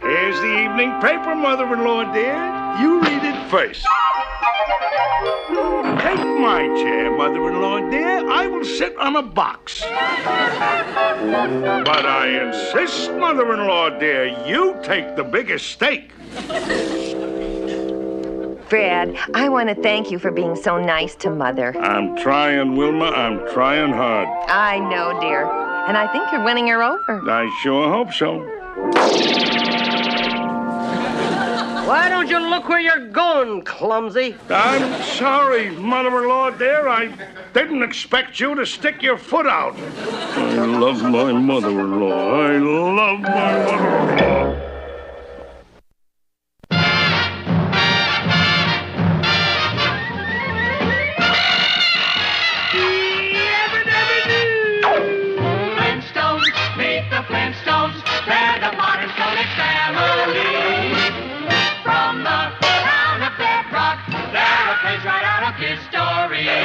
Here's the evening paper, mother-in-law dear. You read it first. Take my chair, mother-in-law dear. I will sit on a box. But I insist, mother-in-law dear, you take the biggest steak. Fred, I want to thank you for being so nice to Mother. I'm trying, Wilma. I'm trying hard. I know, dear. And I think you're winning her over. I sure hope so. Why don't you look where you're going, clumsy? I'm sorry, mother-in-law dear. I didn't expect you to stick your foot out. I love my mother-in-law. I love my mother-in-law. Page right